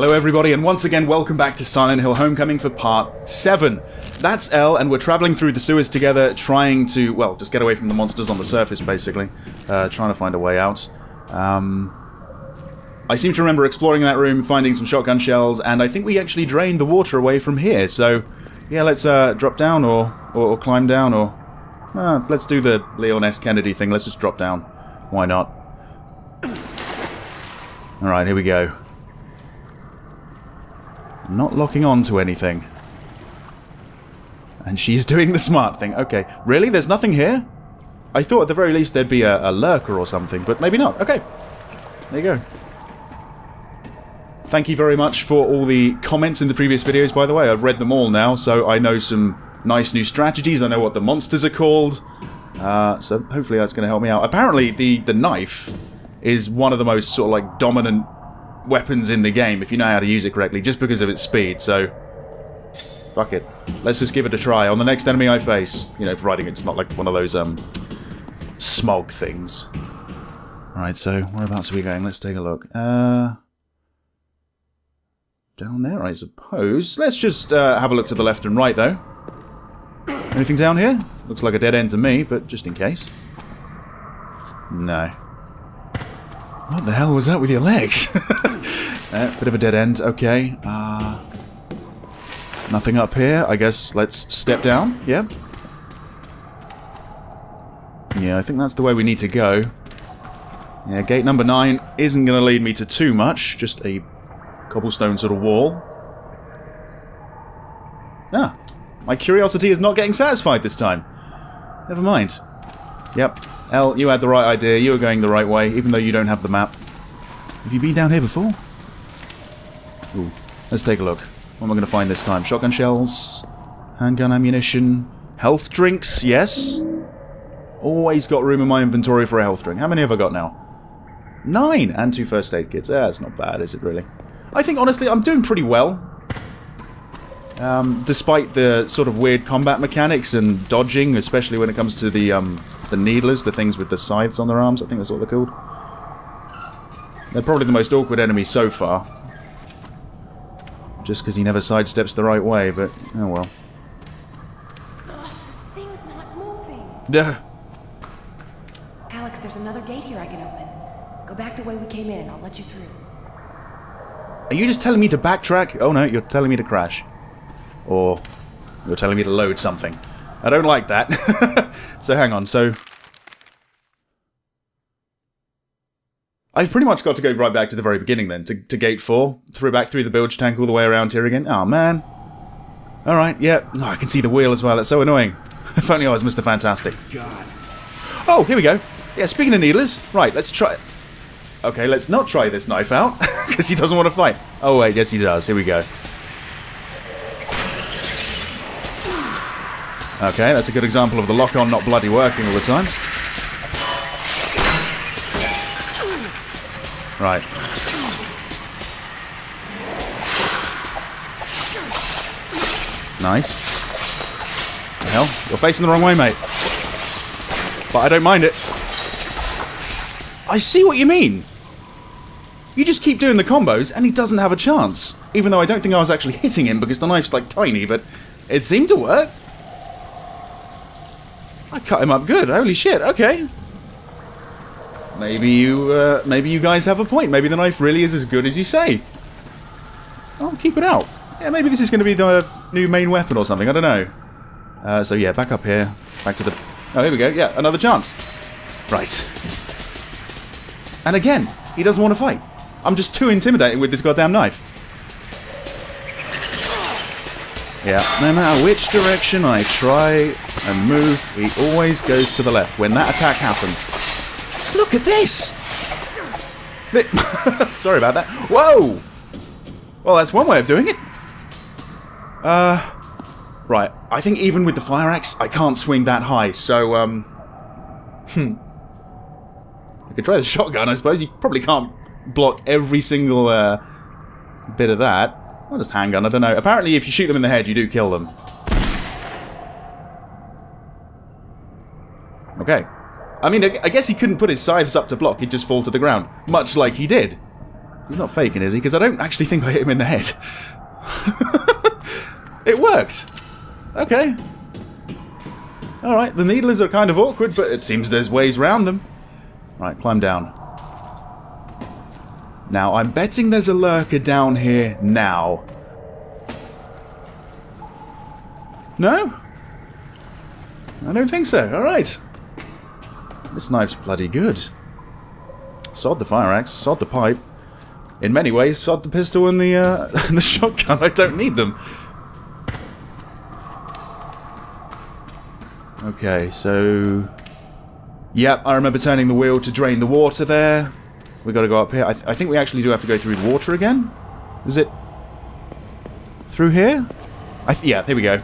Hello everybody and once again welcome back to Silent Hill Homecoming for part 7. That's Elle and we're travelling through the sewers together trying to, well, just get away from the monsters on the surface basically. Uh, trying to find a way out. Um, I seem to remember exploring that room, finding some shotgun shells, and I think we actually drained the water away from here, so yeah, let's uh, drop down or, or, or climb down or... Uh, let's do the Leon S. Kennedy thing, let's just drop down. Why not? Alright, here we go. Not locking on to anything. And she's doing the smart thing. Okay. Really? There's nothing here? I thought at the very least there'd be a, a lurker or something, but maybe not. Okay. There you go. Thank you very much for all the comments in the previous videos, by the way. I've read them all now, so I know some nice new strategies. I know what the monsters are called. Uh, so hopefully that's going to help me out. Apparently, the, the knife is one of the most sort of like dominant weapons in the game if you know how to use it correctly, just because of its speed, so... Fuck it. Let's just give it a try on the next enemy I face. You know, providing it's not like one of those, um... Smog things. Alright, so whereabouts are we going? Let's take a look. Uh... Down there, I suppose. Let's just uh, have a look to the left and right, though. Anything down here? Looks like a dead end to me, but just in case. No. What the hell was that with your legs? uh, bit of a dead end, okay. Uh, nothing up here. I guess let's step down. Yeah. Yeah, I think that's the way we need to go. Yeah, gate number 9 isn't going to lead me to too much. Just a cobblestone sort of wall. Ah, my curiosity is not getting satisfied this time. Never mind. Yep, Elle, you had the right idea. You were going the right way, even though you don't have the map. Have you been down here before? Ooh, let's take a look. What am I going to find this time? Shotgun shells, handgun ammunition, health drinks, yes. Always got room in my inventory for a health drink. How many have I got now? Nine! And two first aid kits. Yeah, that's not bad, is it really? I think, honestly, I'm doing pretty well. Um, despite the sort of weird combat mechanics and dodging, especially when it comes to the um, the needlers, the things with the scythes on their arms, I think that's what they're called. They're probably the most awkward enemy so far. Just because he never sidesteps the right way, but oh well. Ugh, this thing's not moving. Duh. Alex, there's another gate here I can open. Go back the way we came in and I'll let you through. Are you just telling me to backtrack? Oh no, you're telling me to crash. Or you're telling me to load something. I don't like that. so hang on, so... I've pretty much got to go right back to the very beginning then, to, to gate 4. Through back through the bilge tank all the way around here again. Oh man. Alright, yeah. Oh, I can see the wheel as well, that's so annoying. if only I was Mr. Fantastic. God. Oh, here we go. Yeah, speaking of needlers, right, let's try... Okay, let's not try this knife out, because he doesn't want to fight. Oh wait, yes he does. Here we go. Okay, that's a good example of the lock-on not bloody working all the time. Right. Nice. Hell? You're facing the wrong way, mate. But I don't mind it. I see what you mean. You just keep doing the combos, and he doesn't have a chance. Even though I don't think I was actually hitting him because the knife's like tiny, but it seemed to work. I cut him up good. Holy shit. Okay. Maybe you, uh, maybe you guys have a point. Maybe the knife really is as good as you say. I'll keep it out. Yeah, maybe this is going to be the new main weapon or something. I don't know. Uh, so yeah, back up here. Back to the... Oh, here we go. Yeah, another chance. Right. And again, he doesn't want to fight. I'm just too intimidating with this goddamn knife. Yeah, no matter which direction I try and move, he always goes to the left when that attack happens. Look at this! Sorry about that. Whoa! Well, that's one way of doing it. Uh, right. I think even with the fire axe, I can't swing that high, so, um... Hmm. I could try the shotgun, I suppose. You probably can't block every single, uh, bit of that. Or just handgun, I don't know. Apparently, if you shoot them in the head, you do kill them. Okay. I mean, I guess he couldn't put his scythes up to block, he'd just fall to the ground. Much like he did. He's not faking, is he? Because I don't actually think I hit him in the head. it worked. Okay. Alright, the needlers are kind of awkward, but it seems there's ways around them. Right, climb down. Now, I'm betting there's a lurker down here now. No? I don't think so. Alright. This knife's bloody good. Sod the fire axe, sod the pipe. In many ways, sod the pistol and the, uh, and the shotgun. I don't need them. Okay, so... Yep, I remember turning the wheel to drain the water there. we got to go up here. I, th I think we actually do have to go through the water again. Is it... Through here? I yeah, here we go.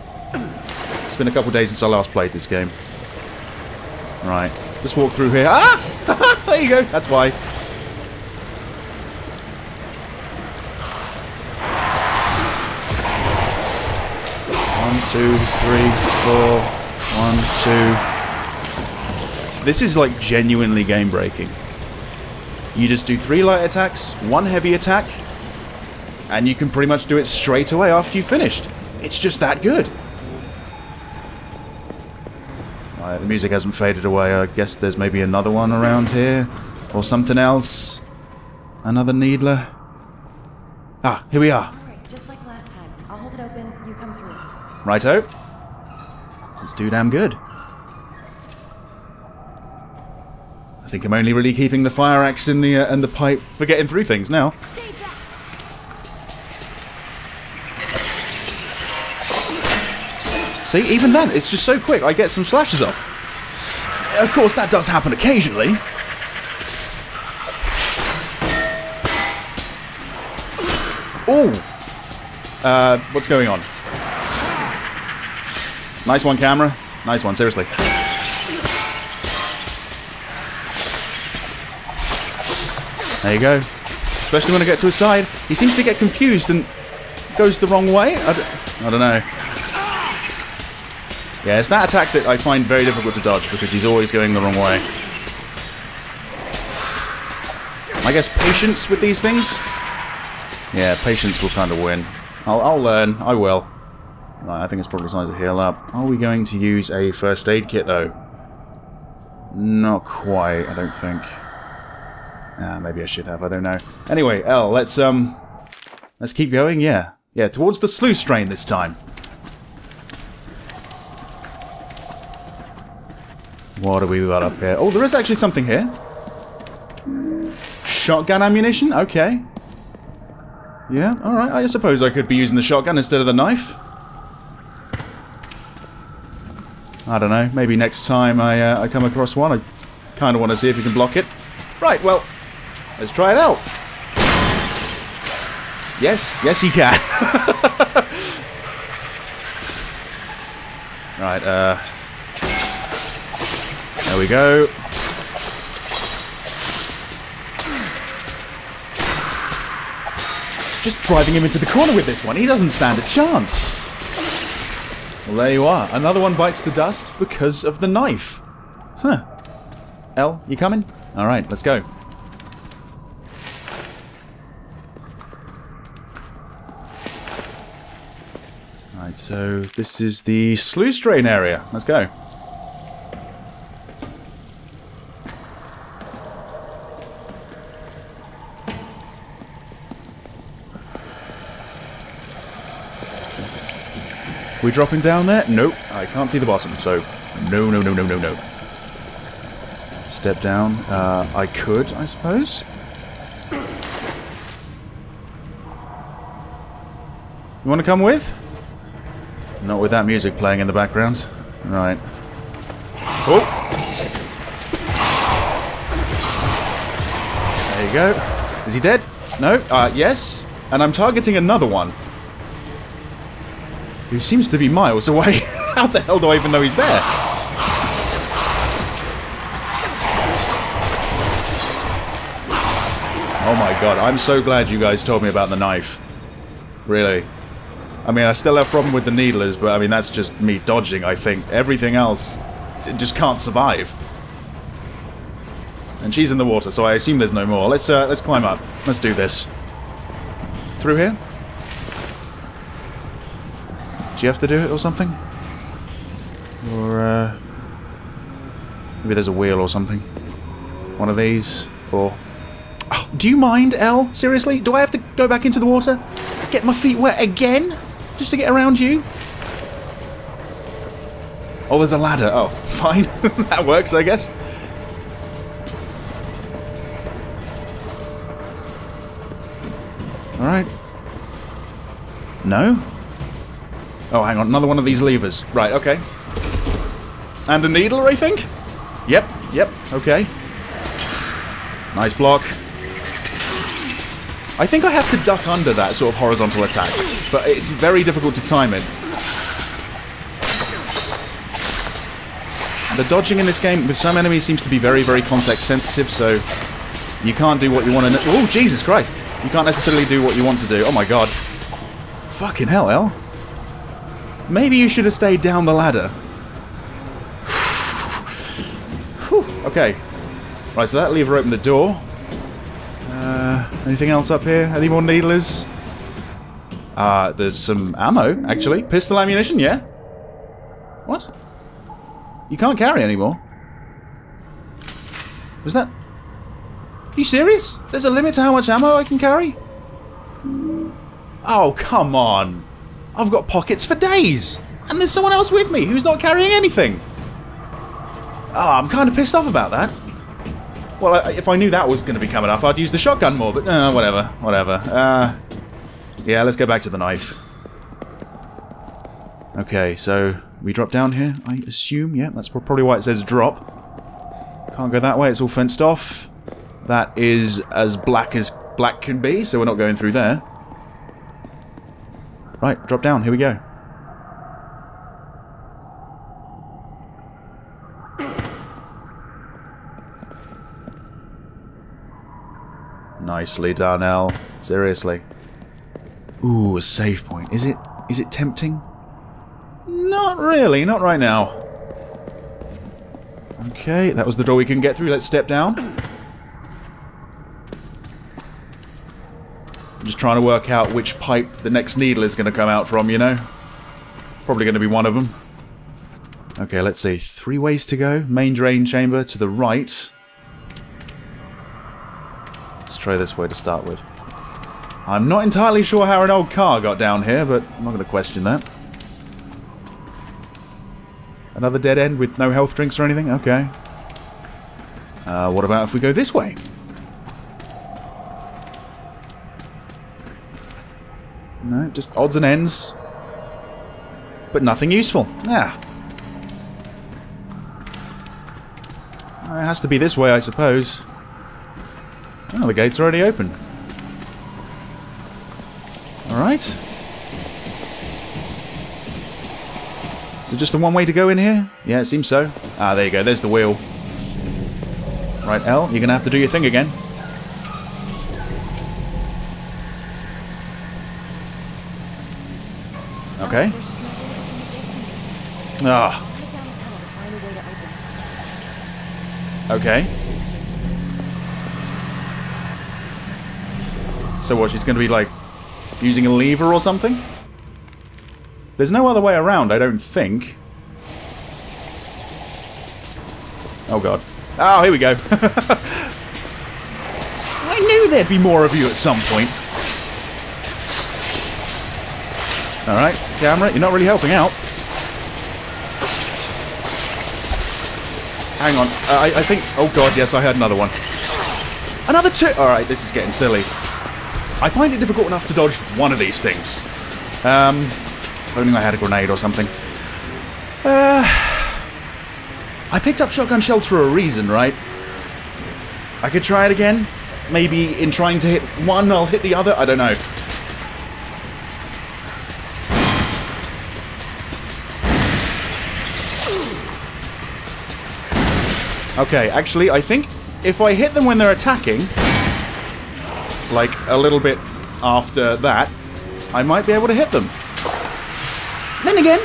It's been a couple days since I last played this game. Right. Just walk through here. Ah! there you go. That's why. One, two, three, four. One, two. This is like genuinely game breaking. You just do three light attacks, one heavy attack, and you can pretty much do it straight away after you've finished. It's just that good. Right, the music hasn't faded away. I guess there's maybe another one around here. Or something else. Another needler. Ah, here we are. Alright, just like last time. I'll hold it open, you come through. Righto. This is too damn good. I think I'm only really keeping the fire axe in the uh, and the pipe for getting through things now. See, even then, it's just so quick. I get some slashes off. Of course, that does happen occasionally. Ooh. Uh, what's going on? Nice one, camera. Nice one, seriously. There you go. Especially when I get to his side. He seems to get confused and goes the wrong way. I d I don't know. Yeah, it's that attack that I find very difficult to dodge because he's always going the wrong way. I guess patience with these things? Yeah, patience will kind of win. I'll, I'll learn. I will. I think it's probably time to heal up. Are we going to use a first aid kit, though? Not quite, I don't think. Ah, maybe I should have, I don't know. Anyway, Elle, let's, um... Let's keep going, yeah. Yeah, towards the sluice drain this time. What have we got up here? Oh, there is actually something here. Shotgun ammunition? Okay. Yeah, alright. I suppose I could be using the shotgun instead of the knife. I don't know. Maybe next time I, uh, I come across one, I kind of want to see if you can block it. Right, well, let's try it out. Yes, yes he can. right, uh... There we go. Just driving him into the corner with this one. He doesn't stand a chance. Well, there you are. Another one bites the dust because of the knife. Huh. Elle, you coming? Alright, let's go. Alright, so this is the sluice drain area. Let's go. We dropping down there? Nope. I can't see the bottom, so no, no, no, no, no, no. Step down. Uh, I could, I suppose. You want to come with? Not with that music playing in the background. Right. Oh! There you go. Is he dead? No? Uh, yes. And I'm targeting another one who seems to be miles away. How the hell do I even know he's there? Oh my god, I'm so glad you guys told me about the knife. Really. I mean, I still have a problem with the needlers, but I mean, that's just me dodging, I think. Everything else just can't survive. And she's in the water, so I assume there's no more. Let's uh, let's climb up. Let's do this. Through here? Do you have to do it or something? Or, uh... Maybe there's a wheel or something. One of these. Or... Oh, do you mind, Elle? Seriously? Do I have to go back into the water? Get my feet wet again? Just to get around you? Oh, there's a ladder. Oh, fine. that works, I guess. Alright. No? Hang on. Another one of these levers. Right, okay. And a needle, I think? Yep, yep, okay. Nice block. I think I have to duck under that sort of horizontal attack, but it's very difficult to time it. The dodging in this game with some enemies seems to be very, very context sensitive, so you can't do what you want to... Oh, Jesus Christ! You can't necessarily do what you want to do. Oh my god. Fucking hell, Elle. Maybe you should have stayed down the ladder. okay. Right, so that lever opened the door. Uh, anything else up here? Any more needlers? Uh, there's some ammo, actually. Pistol ammunition, yeah? What? You can't carry anymore. Was that... Are you serious? There's a limit to how much ammo I can carry? Oh, come on. I've got pockets for days. And there's someone else with me who's not carrying anything. Oh, I'm kind of pissed off about that. Well, if I knew that was going to be coming up, I'd use the shotgun more, but uh, whatever, whatever. Uh, yeah, let's go back to the knife. Okay, so we drop down here, I assume. Yeah, that's probably why it says drop. Can't go that way, it's all fenced off. That is as black as black can be, so we're not going through there. Right, drop down. Here we go. Nicely done, Elle. Seriously. Ooh, a save point. Is it is it tempting? Not really, not right now. Okay, that was the door we can get through. Let's step down. I'm just trying to work out which pipe the next needle is going to come out from, you know? Probably going to be one of them. Okay, let's see. Three ways to go. Main drain chamber to the right. Let's try this way to start with. I'm not entirely sure how an old car got down here, but I'm not going to question that. Another dead end with no health drinks or anything? Okay. Uh, what about if we go this way? No, just odds and ends. But nothing useful. Ah. It has to be this way, I suppose. Oh, the gate's already open. Alright. Is it just the one way to go in here? Yeah, it seems so. Ah, there you go. There's the wheel. Right, Elle, you're going to have to do your thing again. Okay. Ah. Okay. So what, she's going to be, like, using a lever or something? There's no other way around, I don't think. Oh god. Oh, here we go. I knew there'd be more of you at some point. Alright, camera, you're not really helping out. Hang on, uh, I, I think... Oh god, yes, I had another one. Another two! Alright, this is getting silly. I find it difficult enough to dodge one of these things. Um, if only I had a grenade or something. Uh, I picked up shotgun shells for a reason, right? I could try it again. Maybe in trying to hit one, I'll hit the other. I don't know. Okay, actually, I think if I hit them when they're attacking, like a little bit after that, I might be able to hit them. Then again,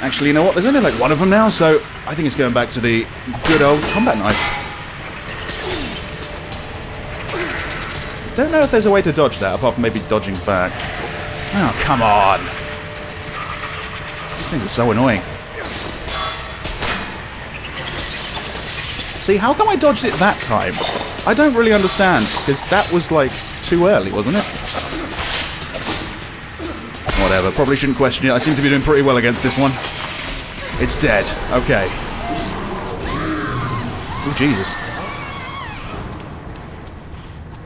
actually, you know what? There's only like one of them now, so I think it's going back to the good old combat knife. Don't know if there's a way to dodge that, apart from maybe dodging back. Oh, come on! These things are so annoying. See, how come I dodged it that time? I don't really understand, because that was, like, too early, wasn't it? Whatever, probably shouldn't question it. I seem to be doing pretty well against this one. It's dead. Okay. Oh, Jesus.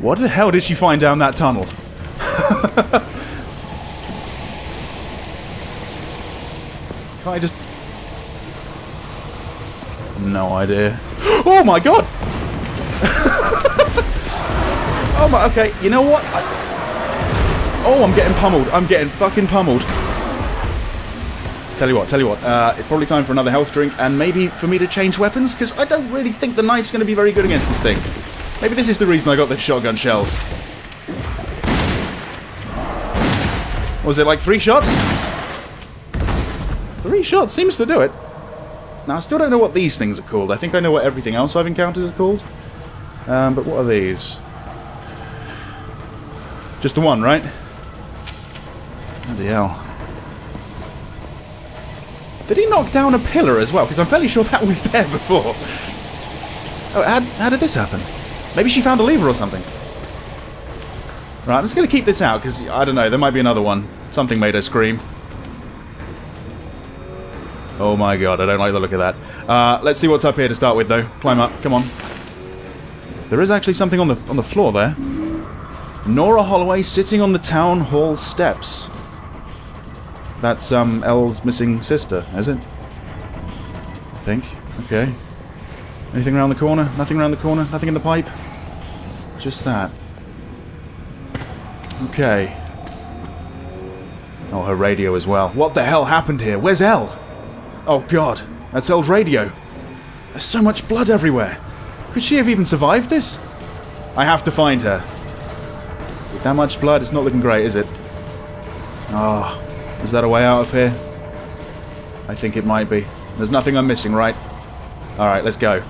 What the hell did she find down that tunnel? Can I just... No idea. Oh my god! oh my... Okay, you know what? I, oh, I'm getting pummeled. I'm getting fucking pummeled. Tell you what, tell you what. Uh, it's probably time for another health drink, and maybe for me to change weapons, because I don't really think the knife's going to be very good against this thing. Maybe this is the reason I got the shotgun shells. Was it like three shots? Three shots seems to do it. Now, I still don't know what these things are called. I think I know what everything else I've encountered is called. Um, but what are these? Just the one, right? Bloody hell. Did he knock down a pillar as well? Because I'm fairly sure that was there before. Oh, how, how did this happen? Maybe she found a lever or something. Right, I'm just going to keep this out, because, I don't know, there might be another one. Something made her scream. Oh my god, I don't like the look of that. Uh, let's see what's up here to start with, though. Climb up, come on. There is actually something on the on the floor there. Nora Holloway sitting on the town hall steps. That's, um, Elle's missing sister, is it? I think. Okay. Anything around the corner? Nothing around the corner? Nothing in the pipe? Just that. Okay. Oh, her radio as well. What the hell happened here? Where's Elle? Oh god, that's old radio. There's so much blood everywhere. Could she have even survived this? I have to find her. With that much blood, it's not looking great, is it? Ah, oh, is that a way out of here? I think it might be. There's nothing I'm missing, right? Alright, let's go.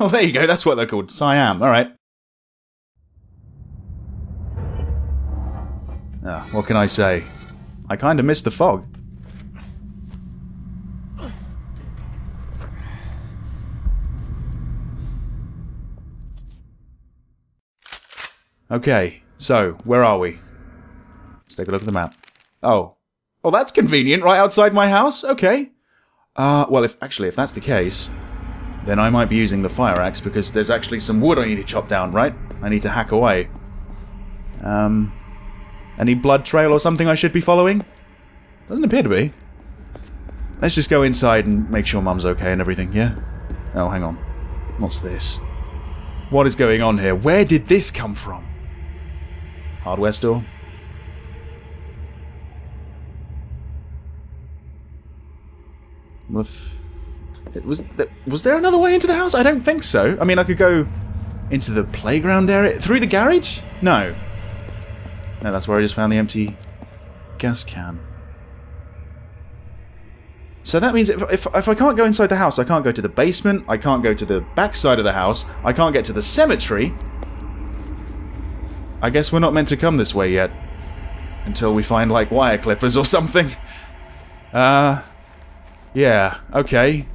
Oh, there you go. That's what they're called. Siam. All right. Ah, what can I say? I kind of missed the fog. Okay, so, where are we? Let's take a look at the map. Oh. Oh, that's convenient, right outside my house? Okay. Uh, well, if actually, if that's the case, then I might be using the fire axe because there's actually some wood I need to chop down, right? I need to hack away. Um, any blood trail or something I should be following? Doesn't appear to be. Let's just go inside and make sure Mum's okay and everything, yeah? Oh, hang on. What's this? What is going on here? Where did this come from? Hardware store? With was th was there another way into the house? I don't think so. I mean, I could go into the playground area through the garage. No, no, that's where I just found the empty gas can. So that means if, if, if I can't go inside the house, I can't go to the basement, I can't go to the back side of the house, I can't get to the cemetery. I guess we're not meant to come this way yet. Until we find, like, wire clippers or something. Uh... Yeah, okay.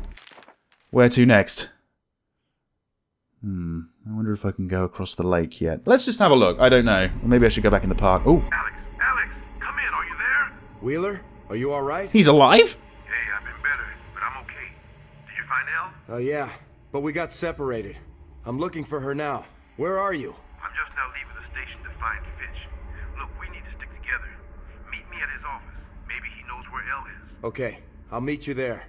Where to next? Hmm. I wonder if I can go across the lake yet. Let's just have a look. I don't know. Maybe I should go back in the park. Oh. Alex, Alex, come in. Are you there? Wheeler, are you all right? He's alive? Hey, I've been better, but I'm okay. Did you find Elle? Oh, uh, yeah. But we got separated. I'm looking for her now. Where are you? I'm just now leaving the station to find Fitch. Look, we need to stick together. Meet me at his office. Maybe he knows where Elle is. Okay. I'll meet you there.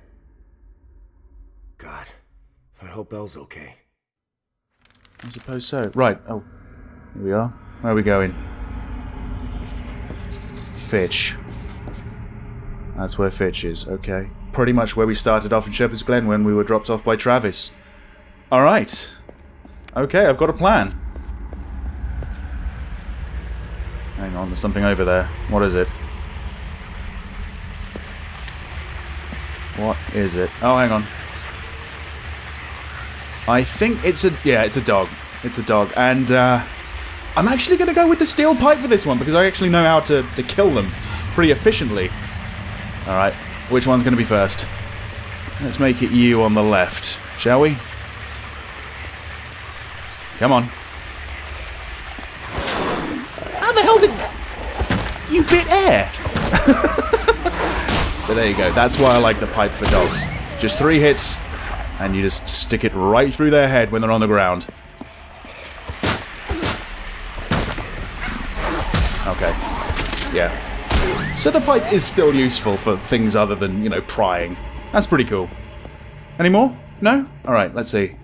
God. I hope Elle's okay. I suppose so. Right. Oh. Here we are. Where are we going? Fitch. That's where Fitch is. Okay. Pretty much where we started off in Shepherd's Glen when we were dropped off by Travis. Alright. Okay, I've got a plan. Hang on, there's something over there. What is it? What is it? Oh, hang on. I think it's a yeah, it's a dog. It's a dog, and uh, I'm actually going to go with the steel pipe for this one because I actually know how to to kill them pretty efficiently. All right, which one's going to be first? Let's make it you on the left, shall we? Come on. How the hell did you bit air? but there you go. That's why I like the pipe for dogs. Just three hits, and you just stick it right through their head when they're on the ground. Okay. Yeah. So the pipe is still useful for things other than, you know, prying. That's pretty cool. Any more? No? Alright, let's see.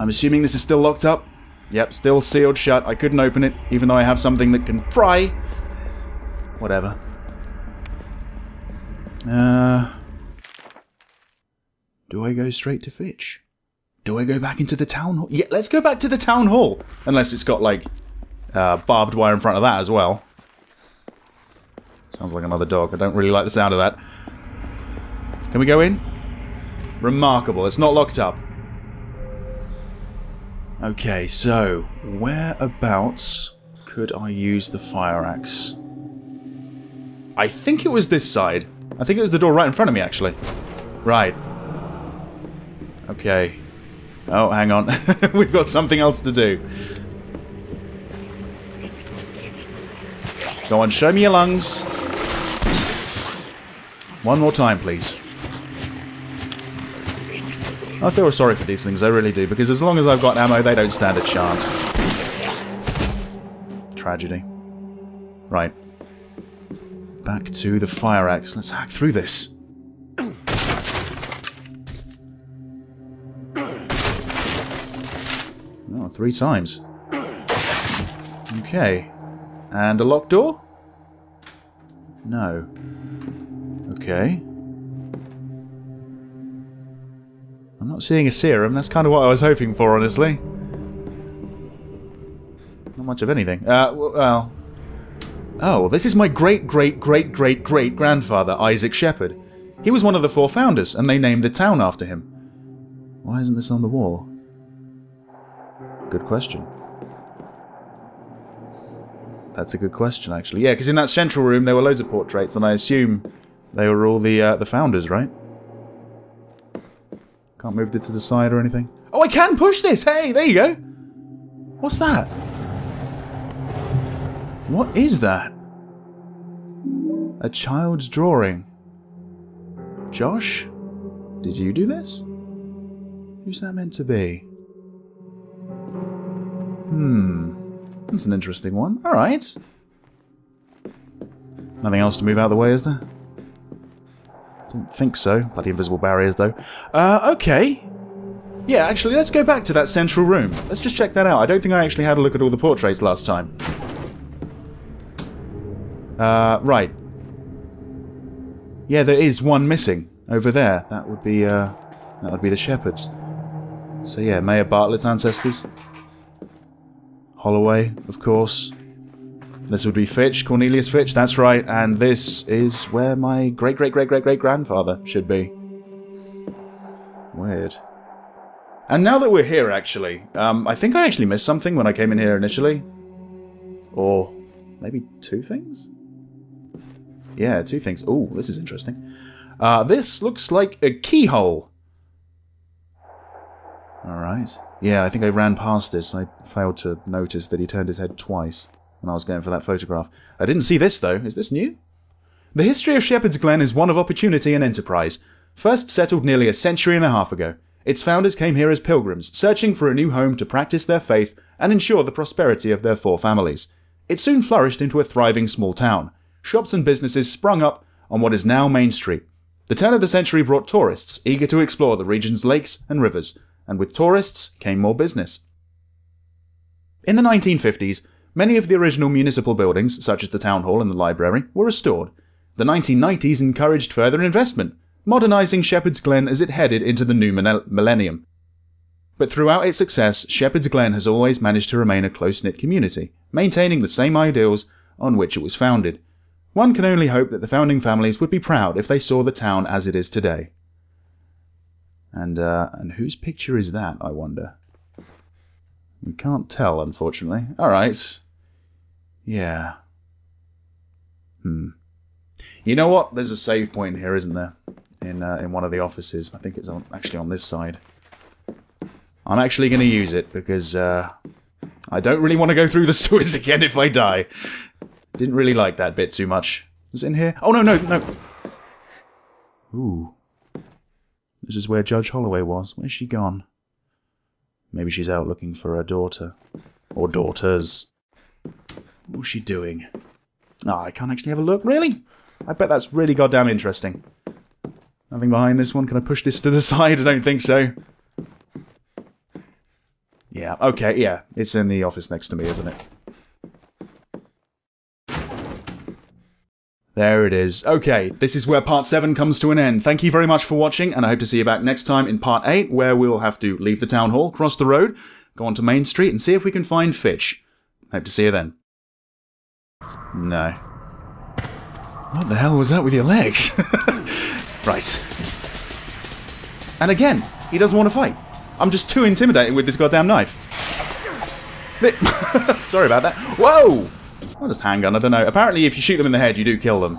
I'm assuming this is still locked up. Yep, still sealed shut. I couldn't open it, even though I have something that can pry. Whatever. Uh... Do I go straight to Fitch? Do I go back into the town hall? Yeah, let's go back to the town hall. Unless it's got, like, uh, barbed wire in front of that as well. Sounds like another dog. I don't really like the sound of that. Can we go in? Remarkable. It's not locked up. Okay, so whereabouts could I use the fire axe? I think it was this side. I think it was the door right in front of me, actually. Right. Okay. Oh, hang on. We've got something else to do. Go on, show me your lungs. One more time, please. I feel sorry for these things, I really do, because as long as I've got ammo, they don't stand a chance. Tragedy. Right. Back to the fire axe. Let's hack through this. Three times. Okay. And a locked door? No. Okay. I'm not seeing a serum. That's kind of what I was hoping for, honestly. Not much of anything. Uh, well... Oh, this is my great-great-great-great-great-grandfather, Isaac Shepherd. He was one of the four founders, and they named the town after him. Why isn't this on the wall? Good question. That's a good question, actually. Yeah, because in that central room there were loads of portraits, and I assume they were all the uh, the founders, right? Can't move this to the side or anything. Oh, I can push this! Hey, there you go! What's that? What is that? A child's drawing. Josh? Did you do this? Who's that meant to be? Hmm. That's an interesting one. Alright. Nothing else to move out of the way, is there? Don't think so. Bloody invisible barriers, though. Uh, okay. Yeah, actually, let's go back to that central room. Let's just check that out. I don't think I actually had a look at all the portraits last time. Uh, right. Yeah, there is one missing over there. That would be, uh, that would be the Shepherds. So yeah, Mayor Bartlett's ancestors. Holloway, of course. This would be Fitch, Cornelius Fitch, that's right, and this is where my great-great-great-great-great-grandfather should be. Weird. And now that we're here, actually, um, I think I actually missed something when I came in here initially. Or maybe two things? Yeah, two things. Oh, this is interesting. Uh, this looks like a keyhole. Alright. Yeah, I think I ran past this. I failed to notice that he turned his head twice when I was going for that photograph. I didn't see this, though. Is this new? The history of Shepherd's Glen is one of opportunity and enterprise. First settled nearly a century and a half ago, its founders came here as pilgrims, searching for a new home to practice their faith and ensure the prosperity of their four families. It soon flourished into a thriving small town. Shops and businesses sprung up on what is now Main Street. The turn of the century brought tourists eager to explore the region's lakes and rivers, and with tourists came more business. In the 1950s, many of the original municipal buildings, such as the town hall and the library, were restored. The 1990s encouraged further investment, modernising Shepherd's Glen as it headed into the new millennium. But throughout its success, Shepherd's Glen has always managed to remain a close knit community, maintaining the same ideals on which it was founded. One can only hope that the founding families would be proud if they saw the town as it is today. And, uh, and whose picture is that, I wonder? We can't tell, unfortunately. Alright. Yeah. Hmm. You know what? There's a save point here, isn't there? In, uh, in one of the offices. I think it's on, actually on this side. I'm actually going to use it because uh, I don't really want to go through the sewers again if I die. Didn't really like that bit too much. Is it in here? Oh, no, no, no. Ooh. This is where Judge Holloway was. Where's she gone? Maybe she's out looking for her daughter. Or daughters. What's she doing? Oh, I can't actually have a look. Really? I bet that's really goddamn interesting. Nothing behind this one. Can I push this to the side? I don't think so. Yeah, okay, yeah. It's in the office next to me, isn't it? There it is. Okay, this is where part 7 comes to an end. Thank you very much for watching, and I hope to see you back next time in part 8, where we'll have to leave the town hall, cross the road, go onto Main Street, and see if we can find Fitch. Hope to see you then. No. What the hell was that with your legs? right. And again, he doesn't want to fight. I'm just too intimidating with this goddamn knife. Sorry about that. Whoa! I'll just handgun, I don't know. Apparently if you shoot them in the head, you do kill them.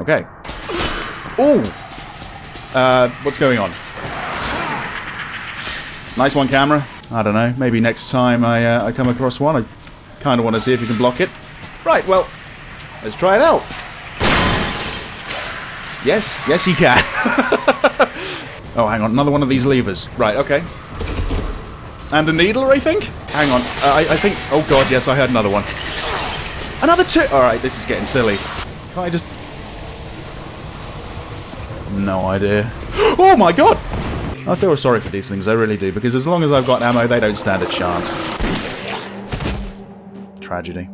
Okay. Ooh! Uh, what's going on? Nice one, camera. I don't know. Maybe next time I, uh, I come across one, I kind of want to see if you can block it. Right, well, let's try it out. Yes, yes he can. oh, hang on, another one of these levers. Right, okay. And a needle, I think? Hang on. Uh, I, I think... Oh, God, yes, I heard another one. Another two... Alright, this is getting silly. Can't I just... No idea. Oh, my God! I feel sorry for these things, I really do, because as long as I've got ammo, they don't stand a chance. Tragedy.